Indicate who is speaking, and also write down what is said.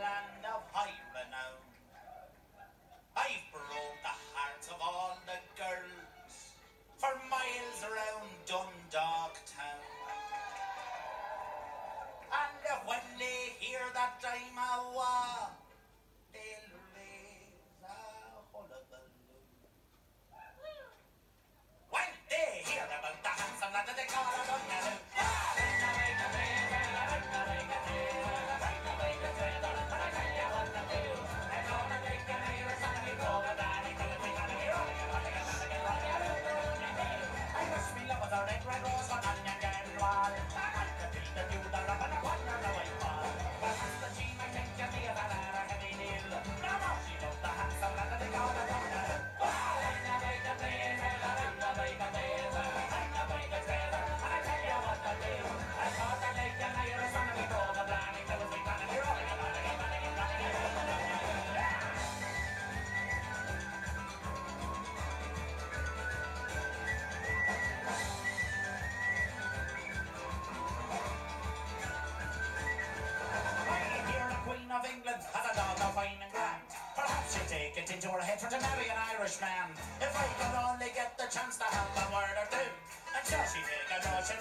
Speaker 1: land of high renown. I've brought the hearts of all the girls for miles around Dundalk town. And when they hear that I'm away, head for to marry an Irishman. If I could only get the chance to have a word or two. And so she take a notion